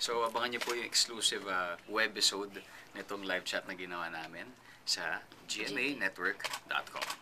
So, abangan niyo po yung exclusive uh, webisode nitong live chat na ginawa namin sa gmanetwork.com.